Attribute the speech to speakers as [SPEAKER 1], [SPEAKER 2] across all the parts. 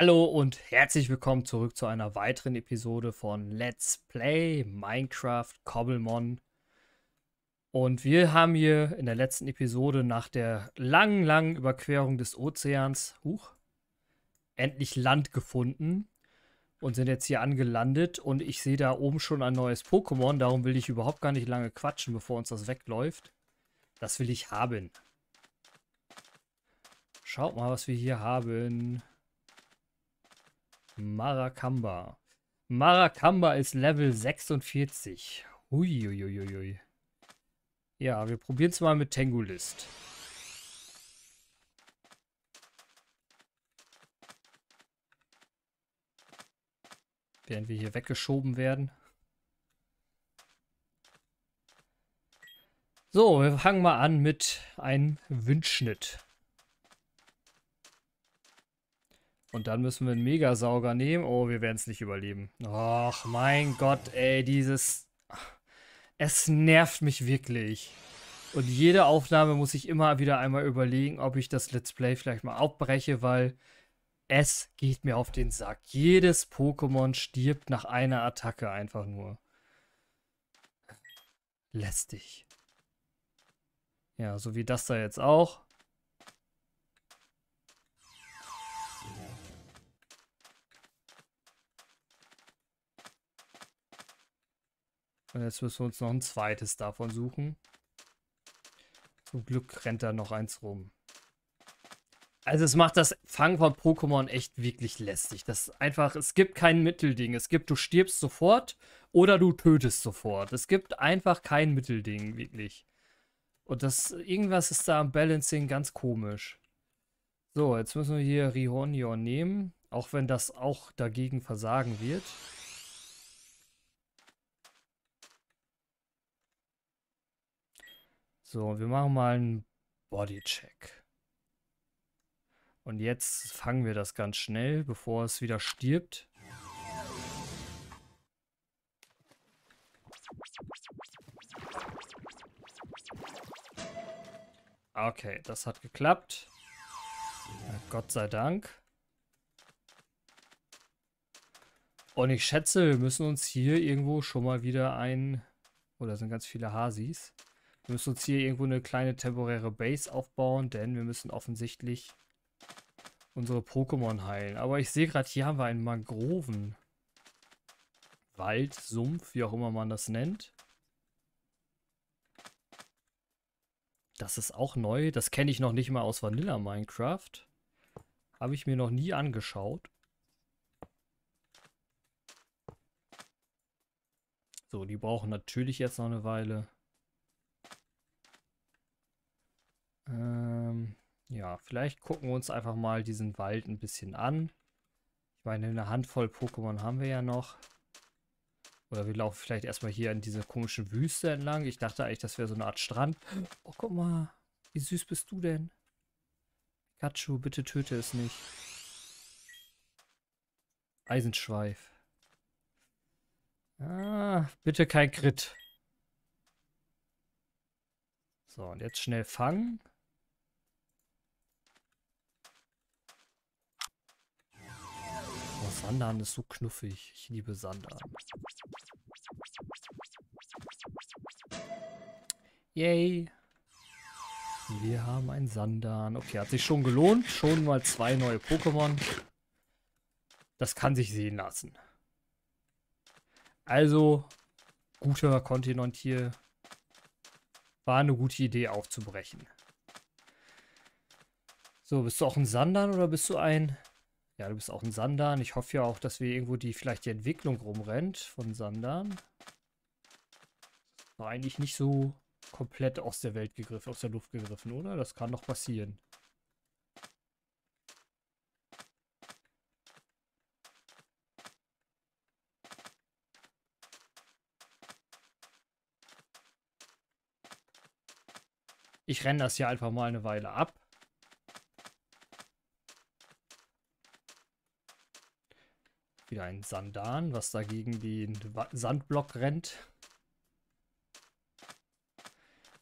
[SPEAKER 1] Hallo und herzlich willkommen zurück zu einer weiteren Episode von Let's Play Minecraft Cobblemon. Und wir haben hier in der letzten Episode nach der langen, langen Überquerung des Ozeans, huch, endlich Land gefunden und sind jetzt hier angelandet. Und ich sehe da oben schon ein neues Pokémon, darum will ich überhaupt gar nicht lange quatschen, bevor uns das wegläuft. Das will ich haben. Schaut mal, was wir hier haben. Maracamba. Maracamba ist Level 46. Huiuiuiui. Ja, wir probieren es mal mit Tangulist. Während wir hier weggeschoben werden. So, wir fangen mal an mit einem Windschnitt. Und dann müssen wir einen Megasauger nehmen. Oh, wir werden es nicht überleben. Och, mein Gott, ey, dieses... Es nervt mich wirklich. Und jede Aufnahme muss ich immer wieder einmal überlegen, ob ich das Let's Play vielleicht mal abbreche, weil es geht mir auf den Sack. Jedes Pokémon stirbt nach einer Attacke einfach nur. Lästig. Ja, so wie das da jetzt auch. Und jetzt müssen wir uns noch ein zweites davon suchen. Zum Glück rennt da noch eins rum. Also es macht das Fangen von Pokémon echt wirklich lästig. Das einfach, es gibt kein Mittelding. Es gibt, du stirbst sofort oder du tötest sofort. Es gibt einfach kein Mittelding, wirklich. Und das, irgendwas ist da am Balancing ganz komisch. So, jetzt müssen wir hier Rihonion nehmen. Auch wenn das auch dagegen versagen wird. So, wir machen mal einen Bodycheck. Und jetzt fangen wir das ganz schnell, bevor es wieder stirbt. Okay, das hat geklappt. Gott sei Dank. Und ich schätze, wir müssen uns hier irgendwo schon mal wieder ein... Oh, sind ganz viele Hasis. Wir müssen uns hier irgendwo eine kleine temporäre Base aufbauen, denn wir müssen offensichtlich unsere Pokémon heilen. Aber ich sehe gerade, hier haben wir einen Mangroven. Wald, Sumpf, wie auch immer man das nennt. Das ist auch neu. Das kenne ich noch nicht mal aus Vanilla Minecraft. Habe ich mir noch nie angeschaut. So, die brauchen natürlich jetzt noch eine Weile. Ähm, ja, vielleicht gucken wir uns einfach mal diesen Wald ein bisschen an. Ich meine, eine Handvoll Pokémon haben wir ja noch. Oder wir laufen vielleicht erstmal hier in diese komische Wüste entlang. Ich dachte eigentlich, das wäre so eine Art Strand. Oh, guck mal. Wie süß bist du denn? Pikachu, bitte töte es nicht. Eisenschweif. Ah, bitte kein Crit. So, und jetzt schnell fangen. Sandan ist so knuffig. Ich liebe Sandan. Yay. Wir haben ein Sandan. Okay, hat sich schon gelohnt. Schon mal zwei neue Pokémon. Das kann sich sehen lassen. Also, guter Kontinent hier. War eine gute Idee aufzubrechen. So, bist du auch ein Sandan oder bist du ein ja, du bist auch ein Sandan. Ich hoffe ja auch, dass wir irgendwo die vielleicht die Entwicklung rumrennt von Sandan. War eigentlich nicht so komplett aus der Welt gegriffen, aus der Luft gegriffen, oder? Das kann doch passieren. Ich renne das hier einfach mal eine Weile ab. Wieder ein Sandan, was dagegen den Sandblock rennt.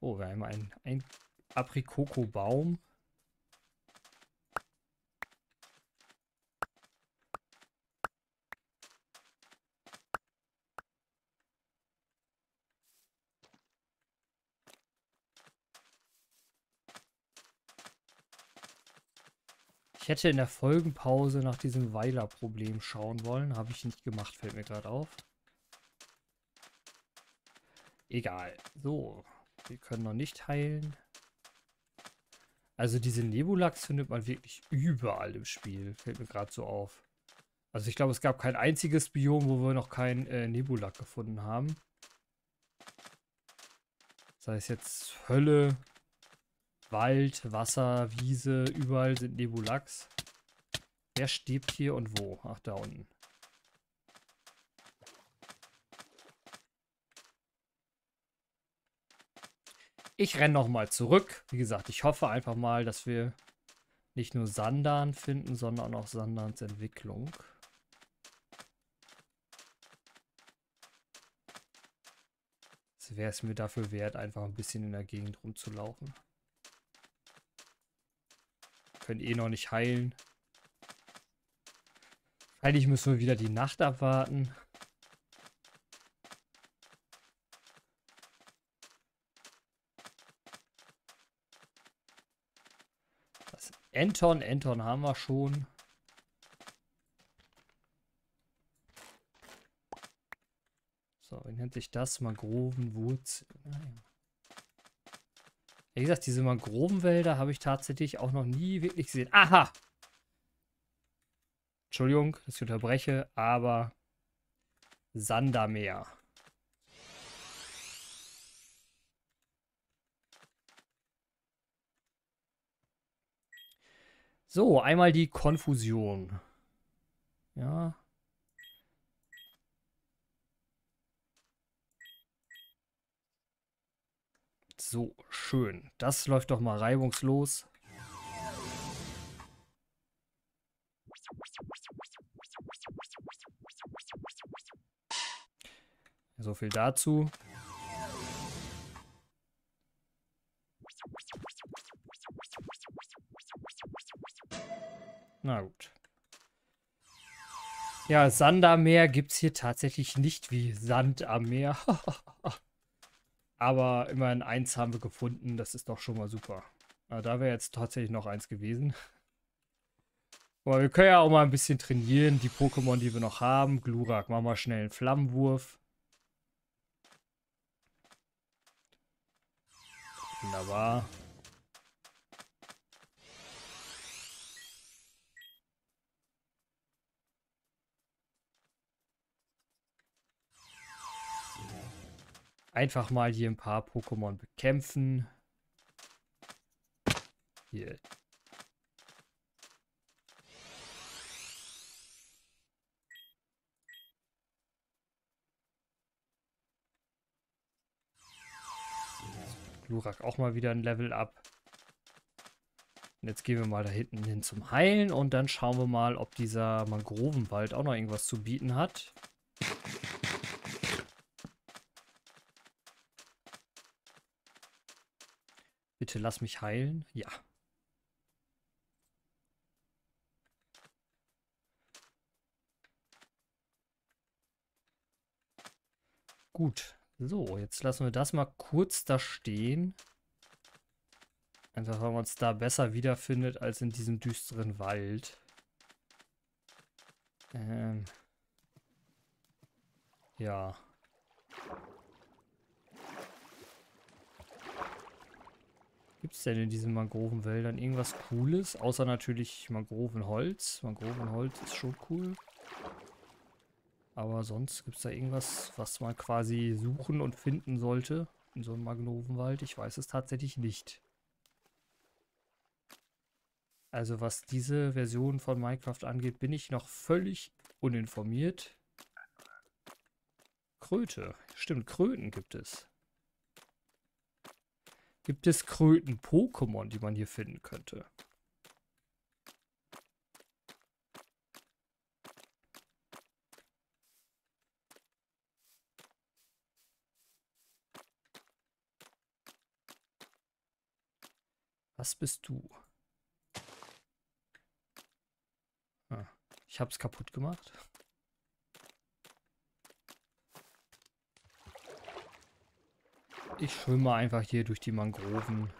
[SPEAKER 1] Oh, wir haben einen, einen Aprikoko-Baum. Ich hätte in der Folgenpause nach diesem Weiler-Problem schauen wollen. Habe ich nicht gemacht, fällt mir gerade auf. Egal. So, wir können noch nicht heilen. Also diese Nebulax findet man wirklich überall im Spiel. Fällt mir gerade so auf. Also ich glaube, es gab kein einziges Biom, wo wir noch keinen äh, Nebulak gefunden haben. Sei es jetzt Hölle, Wald, Wasser, Wiese, überall sind Nebulax. Wer stirbt hier und wo? Ach, da unten. Ich renne nochmal zurück. Wie gesagt, ich hoffe einfach mal, dass wir nicht nur Sandan finden, sondern auch Sandans Entwicklung. Wäre es mir dafür wert, einfach ein bisschen in der Gegend rumzulaufen. Können eh noch nicht heilen. Eigentlich müssen wir wieder die Nacht abwarten. Das Anton, Anton haben wir schon. So, wie nennt sich das? Mangrovenwurzel. Nein. Wie gesagt, diese Mangrovenwälder habe ich tatsächlich auch noch nie wirklich gesehen. Aha! Entschuldigung, dass ich unterbreche, aber Sandermeer. So, einmal die Konfusion. Ja, So, schön. Das läuft doch mal reibungslos. So viel dazu. Na gut. Ja, Sand am Meer gibt es hier tatsächlich nicht wie Sand am Meer. Aber immerhin eins haben wir gefunden. Das ist doch schon mal super. Aber da wäre jetzt tatsächlich noch eins gewesen. Aber wir können ja auch mal ein bisschen trainieren. Die Pokémon, die wir noch haben. Glurak, machen wir schnell einen Flammenwurf. Wunderbar. Einfach mal hier ein paar Pokémon bekämpfen. Hier. Glurak auch mal wieder ein Level up. Und jetzt gehen wir mal da hinten hin zum Heilen und dann schauen wir mal, ob dieser Mangrovenwald auch noch irgendwas zu bieten hat. Bitte lass mich heilen. Ja. Gut. So, jetzt lassen wir das mal kurz da stehen. Einfach, weil man es da besser wiederfindet als in diesem düsteren Wald. Ähm. Ja. Gibt es denn in diesen Mangrovenwäldern irgendwas Cooles? Außer natürlich Mangrovenholz. Mangrovenholz ist schon cool. Aber sonst gibt es da irgendwas, was man quasi suchen und finden sollte in so einem Mangrovenwald? Ich weiß es tatsächlich nicht. Also was diese Version von Minecraft angeht, bin ich noch völlig uninformiert. Kröte. Stimmt, Kröten gibt es. Gibt es Kröten-Pokémon, die man hier finden könnte? Was bist du? Ah, ich hab's kaputt gemacht. Ich schwimme einfach hier durch die Mangroven.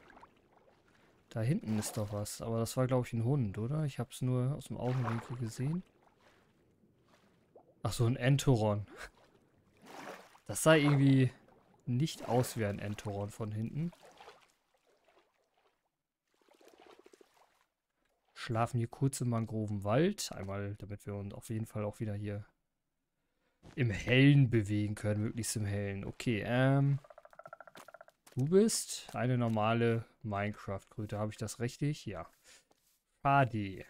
[SPEAKER 1] Da hinten ist doch was. Aber das war, glaube ich, ein Hund, oder? Ich habe es nur aus dem Augenwinkel gesehen. Ach so, ein Entoron. Das sah irgendwie nicht aus wie ein Entoron von hinten. Schlafen hier kurz im Mangrovenwald. Einmal, damit wir uns auf jeden Fall auch wieder hier im Hellen bewegen können. Möglichst im Hellen. Okay, ähm... Du bist eine normale Minecraft-Kröte. Habe ich das richtig? Ja. Fadi.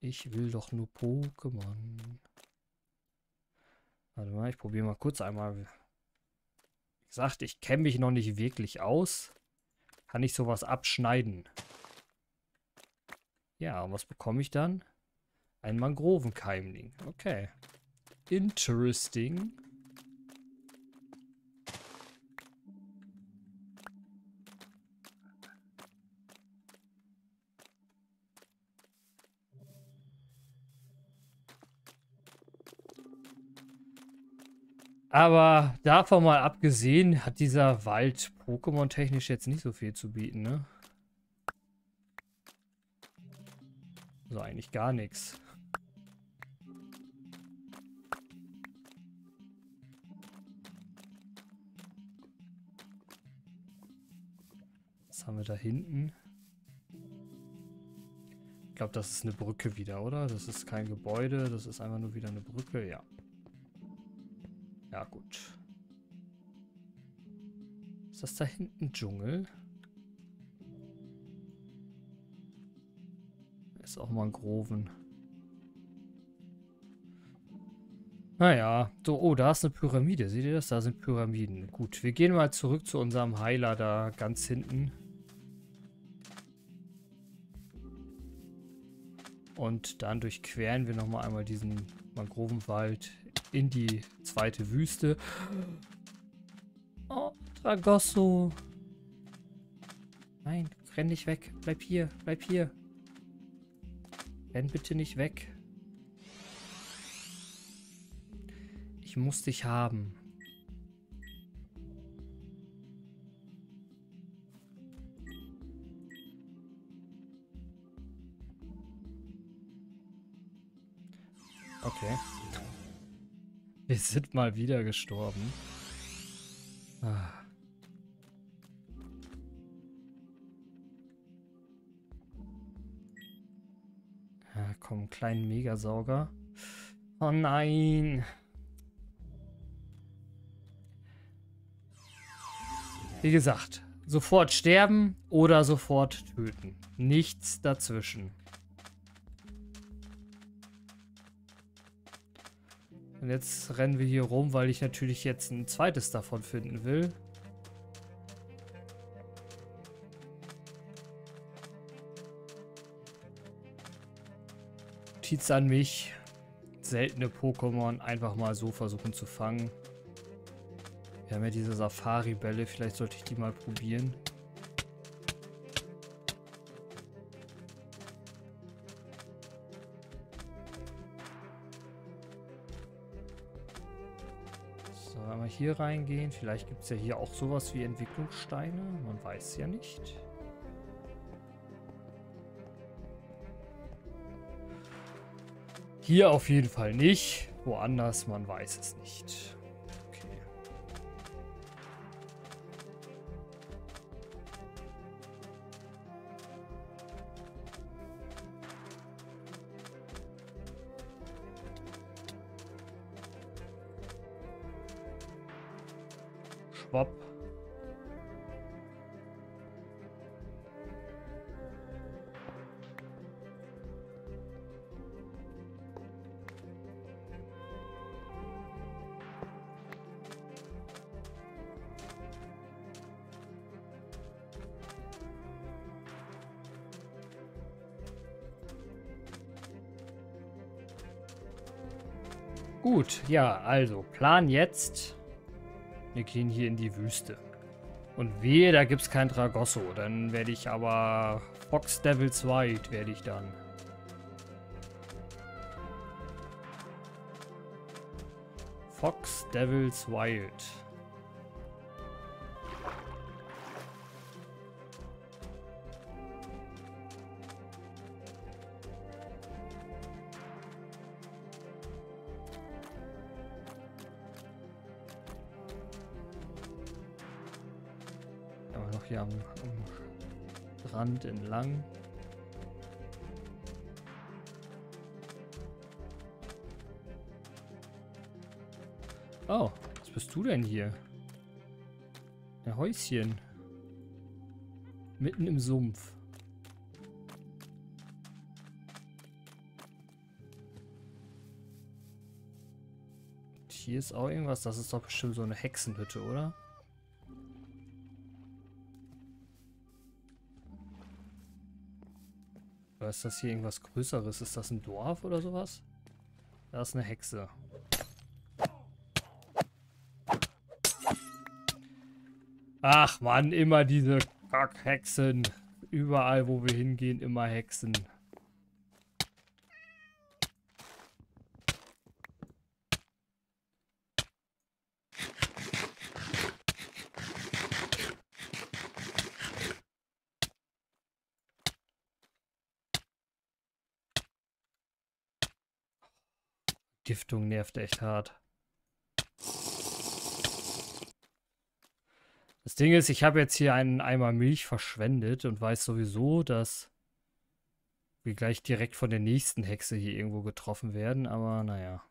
[SPEAKER 1] Ich will doch nur Pokémon. Warte mal, ich probiere mal kurz einmal. Wie gesagt, ich kenne mich noch nicht wirklich aus. Kann ich sowas abschneiden? Ja, und was bekomme ich dann? Ein Mangrovenkeimling. Okay. Interesting. Aber davon mal abgesehen, hat dieser Wald Pokémon-technisch jetzt nicht so viel zu bieten, ne? Also eigentlich gar nichts. Haben wir da hinten? Ich glaube, das ist eine Brücke wieder, oder? Das ist kein Gebäude, das ist einfach nur wieder eine Brücke, ja. Ja, gut. Ist das da hinten Dschungel? Ist auch Mangroven. Naja, so, oh, da ist eine Pyramide. Seht ihr das? Da sind Pyramiden. Gut, wir gehen mal zurück zu unserem Heiler da ganz hinten. Und dann durchqueren wir nochmal einmal diesen Mangrovenwald in die zweite Wüste. Oh, Dragosso. Nein, renn nicht weg. Bleib hier, bleib hier. Renn bitte nicht weg. Ich muss dich haben. Okay. Wir sind mal wieder gestorben. Ah. Ja, komm, kleinen Megasauger. Oh nein. Wie gesagt, sofort sterben oder sofort töten. Nichts dazwischen. Und jetzt rennen wir hier rum, weil ich natürlich jetzt ein zweites davon finden will. Notiz an mich. Seltene Pokémon einfach mal so versuchen zu fangen. Wir haben ja diese Safari-Bälle. Vielleicht sollte ich die mal probieren. Hier reingehen. Vielleicht gibt es ja hier auch sowas wie Entwicklungssteine. Man weiß ja nicht. Hier auf jeden Fall nicht. Woanders, man weiß es nicht. Gut, ja, also Plan jetzt. Wir gehen hier in die Wüste. Und wehe, da gibt es kein Dragosso. Dann werde ich aber Fox Devil's White werde ich dann. Fox Devil's Wild. Hier am, am Rand entlang. Oh, was bist du denn hier? Ein Häuschen. Mitten im Sumpf. hier ist auch irgendwas. Das ist doch bestimmt so eine Hexenhütte, oder? Oder ist das hier irgendwas Größeres? Ist das ein Dorf oder sowas? Da ist eine Hexe. Ach man, immer diese Kackhexen. Überall, wo wir hingehen, immer Hexen. Giftung nervt echt hart. Das Ding ist, ich habe jetzt hier einen Eimer Milch verschwendet und weiß sowieso, dass wir gleich direkt von der nächsten Hexe hier irgendwo getroffen werden, aber naja.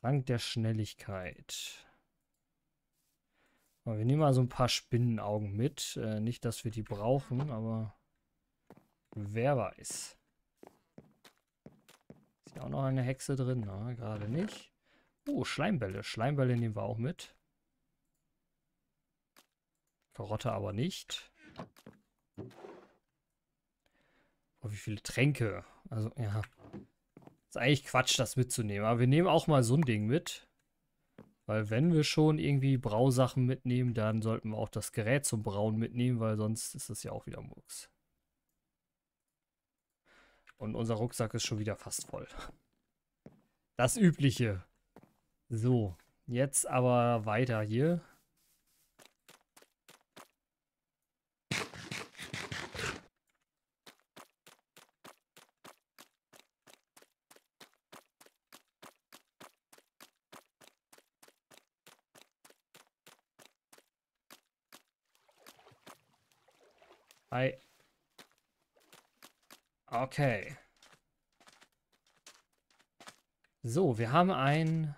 [SPEAKER 1] Trank der Schnelligkeit. Wir nehmen mal so ein paar Spinnenaugen mit. Äh, nicht, dass wir die brauchen, aber Wer weiß. Ist hier auch noch eine Hexe drin? Na, gerade nicht. Oh, Schleimbälle. Schleimbälle nehmen wir auch mit. Karotte aber nicht. Oh, wie viele Tränke. Also, ja. Ist eigentlich Quatsch, das mitzunehmen. Aber wir nehmen auch mal so ein Ding mit. Weil wenn wir schon irgendwie Brausachen mitnehmen, dann sollten wir auch das Gerät zum Brauen mitnehmen, weil sonst ist das ja auch wieder Murks. Und unser Rucksack ist schon wieder fast voll. Das Übliche. So, jetzt aber weiter hier. Hi. Okay. So, wir haben ein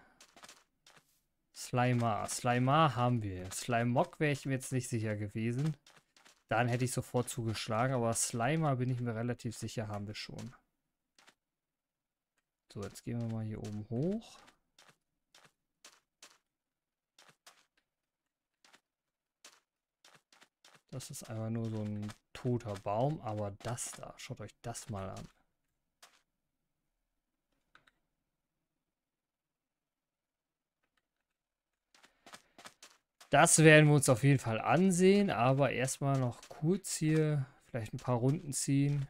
[SPEAKER 1] Slimer. Slimer haben wir. Slimog wäre ich mir jetzt nicht sicher gewesen. Dann hätte ich sofort zugeschlagen, aber Slimer bin ich mir relativ sicher, haben wir schon. So, jetzt gehen wir mal hier oben hoch. Das ist einfach nur so ein toter Baum, aber das da, schaut euch das mal an. Das werden wir uns auf jeden Fall ansehen, aber erstmal noch kurz hier vielleicht ein paar Runden ziehen.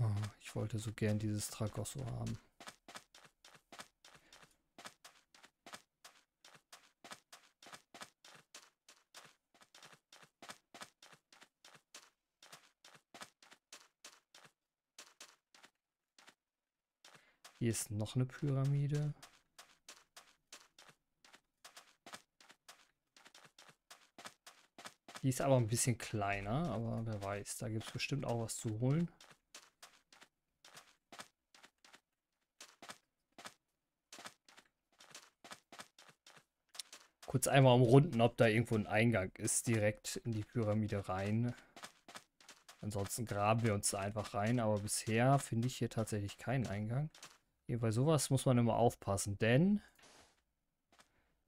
[SPEAKER 1] Oh, ich wollte so gern dieses Tragosso haben. Hier ist noch eine Pyramide. Die ist aber ein bisschen kleiner, aber wer weiß, da gibt es bestimmt auch was zu holen. Kurz einmal umrunden, ob da irgendwo ein Eingang ist, direkt in die Pyramide rein. Ansonsten graben wir uns da einfach rein, aber bisher finde ich hier tatsächlich keinen Eingang. Hier bei sowas muss man immer aufpassen, denn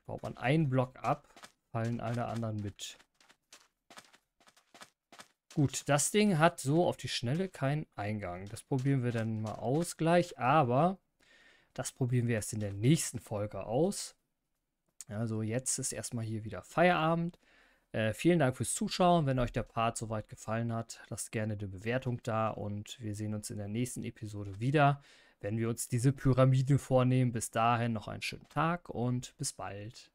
[SPEAKER 1] baut man einen Block ab, fallen alle anderen mit. Gut, das Ding hat so auf die Schnelle keinen Eingang. Das probieren wir dann mal aus gleich, aber das probieren wir erst in der nächsten Folge aus. Also jetzt ist erstmal hier wieder Feierabend. Äh, vielen Dank fürs Zuschauen. Wenn euch der Part soweit gefallen hat, lasst gerne eine Bewertung da und wir sehen uns in der nächsten Episode wieder wenn wir uns diese Pyramide vornehmen. Bis dahin noch einen schönen Tag und bis bald.